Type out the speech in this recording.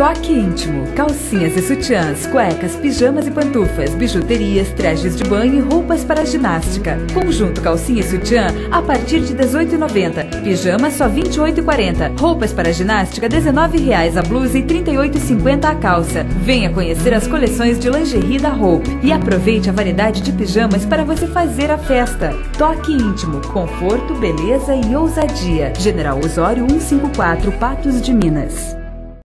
Toque íntimo, calcinhas e sutiãs, cuecas, pijamas e pantufas, bijuterias, trajes de banho e roupas para ginástica. Conjunto calcinha e sutiã a partir de 18,90. Pijama só 28,40. Roupas para ginástica R$19,00 a blusa e R$ 38,50 a calça. Venha conhecer as coleções de lingerie da Hope e aproveite a variedade de pijamas para você fazer a festa. Toque íntimo, conforto, beleza e ousadia. General Osório 154, Patos de Minas.